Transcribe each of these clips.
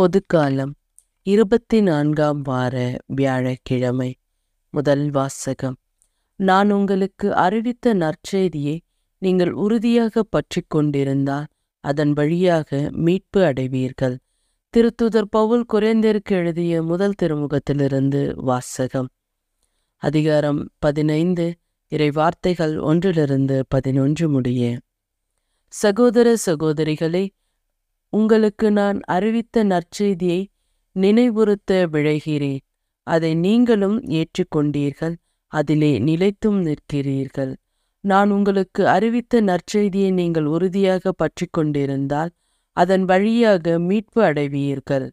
பொதுக்காலம். இருபத்தி நான்காம் வார வியாழக்கிழமை. முதல் வாசகம். நான் உங்களுக்கு அறிவித்த நற்செய்தியை நீங்கள் உறுதியாக பற்றிக் கொண்டிருந்தால் அதன் வழியாக மீட்பு அடைவீர்கள். திருத்துதர் பவுல் குறைந்திற்கு எழுதிய முதல் திருமுகத்திலிருந்து வாசகம். அதிகாரம் பதினைந்து இறை வார்த்தைகள் ஒன்றிலிருந்து பதினொன்று முடிய. சகோதர சகோதரிகளை உங்களுக்கு நான் அறிவித்த நற்செய்தியை நினைவுறுத்த விழைகிறேன். அதை நீங்களும் ஏற்றுக்கொண்டீர்கள். அதிலே நிலைத்தும் நிற்கிறீர்கள். நான் உங்களுக்கு அறிவித்த நற்செய்தியை நீங்கள் உறுதியாக பற்றிக் கொண்டிருந்தால் அதன் வழியாக மீட்பு அடைவீர்கள்.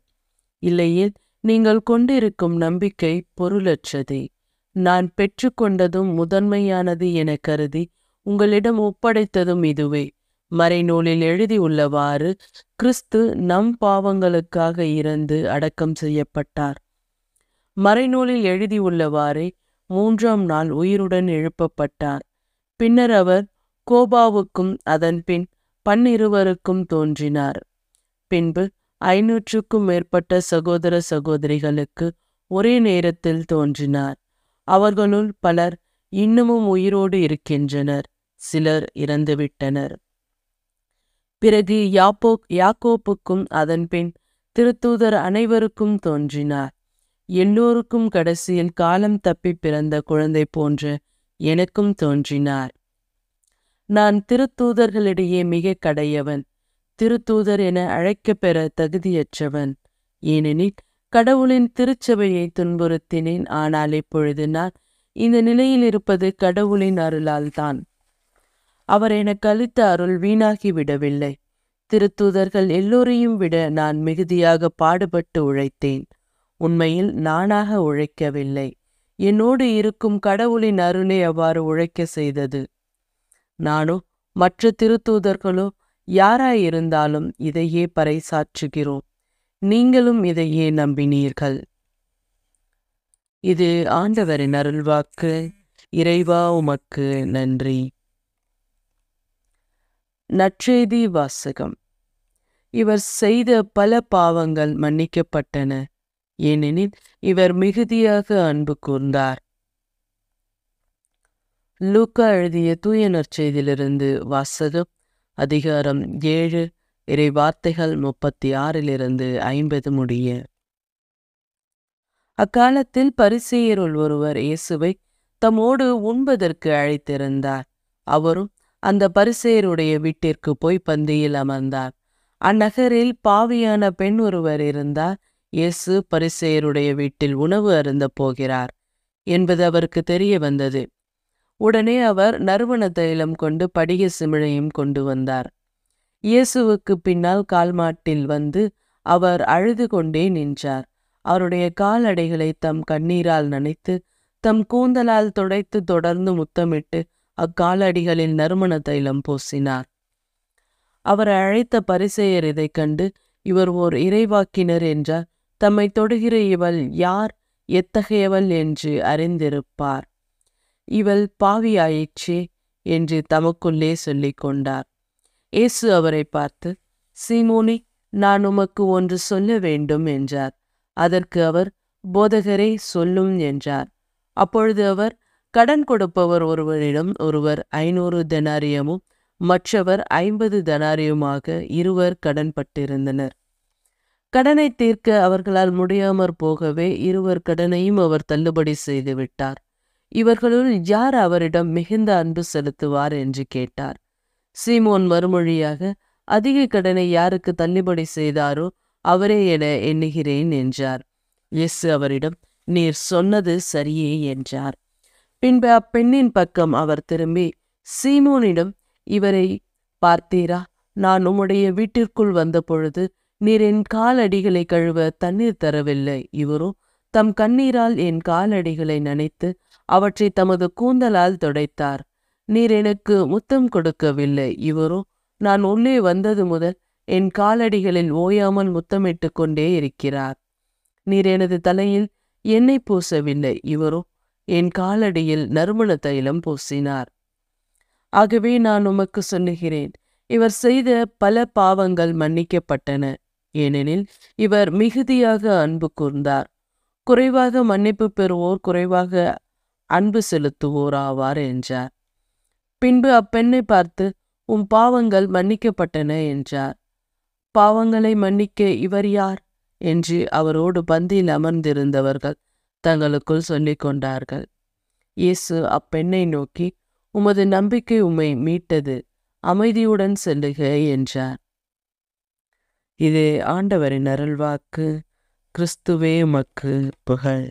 இல்லையில் நீங்கள் கொண்டிருக்கும் நம்பிக்கை பொருளற்றதே. நான் பெற்றுக்கொண்டதும் முதன்மையானது என கருதி உங்களிடம் ஒப்படைத்ததும் இதுவே. மறைநூலில் எழுதியுள்ளவாறு கிறிஸ்து நம் பாவங்களுக்காக இறந்து அடக்கம் செய்யப்பட்டார். மறைநூலில் எழுதியுள்ளவாறே மூன்றாம் நாள் உயிருடன் எழுப்பப்பட்டார். பின்னர் அவர் கோபாவுக்கும் அதன் பின் பன்னிருவருக்கும் தோன்றினார். பின்பு ஐநூற்றுக்கும் மேற்பட்ட சகோதர சகோதரிகளுக்கு ஒரே நேரத்தில் தோன்றினார். அவர்களுள் பலர் இன்னமும் உயிரோடு இருக்கின்றனர். சிலர் இறந்துவிட்டனர். பிறகு யாப்போ யாக்கோப்புக்கும் அதன்பின் திருத்தூதர் அனைவருக்கும் தோன்றினார். எல்லோருக்கும் கடைசியில் காலம் தப்பி பிறந்த குழந்தை போன்று எனக்கும் தோன்றினார். நான் திருத்தூதர்களிடையே மிக கடையவன். திருத்தூதர் என அழைக்கப் பெற தகுதியற்றவன். ஏனெனில் கடவுளின் திருச்சபையை துன்புறுத்தினேன். ஆனால் இப்பொழுது நான் இந்த நிலையில் இருப்பது கடவுளின் அருளால்தான் அவர் எனக்கு அளித்த அருள் வீணாகி விடவில்லை திருத்தூதர்கள் எல்லோரையும் விட நான் மிகுதியாக பாடுபட்டு உழைத்தேன். உண்மையில் நானாக உழைக்கவில்லை. என்னோடு இருக்கும் கடவுளின் அருளை அவ்வாறு உழைக்க செய்தது. நானோ மற்ற திருத்தூதர்களோ யாராயிருந்தாலும் இதையே பறைசாற்றுகிறோம். நீங்களும் இதையே நம்பினீர்கள். இது ஆண்டவரின் அருள்வாக்கு. இறைவா உமக்கு நன்றி. நற்செய்தி வாசகம். இவர் செய்த பல பாவங்கள் மன்னிக்கப்பட்டன. ஏனெனில் இவர் மிகுதியாக அன்பு கூர்ந்தார். லூக்கா எழுதிய தூய நற்செய்தியிலிருந்து வாசகம் அதிகாரம் ஏழு இறை வார்த்தைகள் முப்பத்தி ஆறிலிருந்து ஐம்பது முடிய. அக்காலத்தில் பரிசெயருள் ஒருவர் இயேசுவை தம்மோடு உண்பதற்கு அழைத்திருந்தார். அவரும் அந்த பரிசெயருடைய வீட்டிற்கு போய் பந்தியில் அமர்ந்தார். அந்நகரில் பாவியான பெண் ஒருவர் இருந்தார். இயேசு பரிசேயருடைய வீட்டில் உணவு அருந்த போகிறார் என்பது அவருக்கு தெரிய வந்தது. உடனே அவர் நறுமண தைலம் கொண்டு படிக சிமிழையும் கொண்டு வந்தார். இயேசுவுக்கு பின்னால் கால்மாட்டில் வந்து அவர் அழுது கொண்டே நின்றார். அவருடைய காலடைகளை தம் கண்ணீரால் நனைத்து தம் கூந்தலால் துடைத்து தொடர்ந்து முத்தமிட்டு அக்காலடிகளில் நறுமண தைலம் பூசினார். அவர் அழைத்த பரிசெயர் இதைக் கண்டு இவர் ஓர் இறைவாக்கினர் என்றார். தம்மை தொடுகிற இவள் யார்? எத்தகையவள்? என்று அறிந்திருப்பார். இவள் பாவியாயிற்றே என்று தமக்குள்ளே சொல்லிக் கொண்டார். இயேசு அவரை பார்த்து சீமோனி நான் உமக்கு ஒன்று சொல்ல வேண்டும் என்றார். அதற்கு அவர் போதகரே சொல்லும் என்றார். அப்பொழுது அவர் கடன் கொடுப்பவர் ஒருவரிடம் ஒருவர் ஐநூறு தெனாரியமும் மற்றவர் ஐம்பது தனாரியுமாக இருவர் கடன்பட்டிருந்தனர் கடனை தீர்க்க அவர்களால் முடியாமற் போகவே இருவர் கடனையும் அவர் தள்ளுபடி செய்து விட்டார் இவர்களுள் யார் அவரிடம் மிகுந்த அன்பு செலுத்துவார் என்று கேட்டார். சீமோன் மறுமொழியாக அதிக கடனை யாருக்கு தள்ளுபடி செய்தாரோ அவரே என எண்ணுகிறேன் என்றார். எஸ் அவரிடம் நீர் சொன்னது சரியே என்றார். பின்பு அப்பெண்ணின் பக்கம் அவர் திரும்பி சீமோனிடம் இவரை பார்த்தீரா? நான் உம்முடைய வீட்டிற்குள் வந்த பொழுது நீர் என் காலடிகளை கழுவ தண்ணீர் தரவில்லை. இவரோ தம் கண்ணீரால் என் காலடிகளை நனைத்து அவற்றை தமது கூந்தலால் துடைத்தார். நீர் எனக்கு முத்தம் கொடுக்கவில்லை. இவரோ நான் உள்ளே வந்தது முதல் என் காலடிகளில் ஓயாமல் முத்தமிட்டு கொண்டே இருக்கிறார். நீர் எனது தலையில் எண்ணெய் பூசவில்லை. இவரோ என் காலடியில் நறுமண தைலம் பூசினார். ஆகவே நான் உமக்கு சொல்லுகிறேன் இவர் செய்த பல பாவங்கள் மன்னிக்கப்பட்டன. ஏனெனில் இவர் மிகுதியாக அன்பு கூர்ந்தார். குறைவாக மன்னிப்பு பெறுவோர் குறைவாக அன்பு செலுத்துவோர் ஆவார் என்றார். பின்பு அப்பெண்ணை பார்த்து உம் பாவங்கள் மன்னிக்கப்பட்டன என்றார். பாவங்களை மன்னிக்க இவர் யார்? என்று அவரோடு பந்தியில் அமர்ந்திருந்தவர்கள் தங்களுக்குள் சொல்லிக் கொண்டார்கள். இயேசு அப்பெண்ணை நோக்கி உமது நம்பிக்கை உம்மை மீட்டது. அமைதியுடன் செல்லுக என்றார். இது ஆண்டவரின் அருள்வாக்கு கிறிஸ்துவே உமக்கு புகழ்.